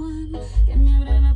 Juan, que me abra la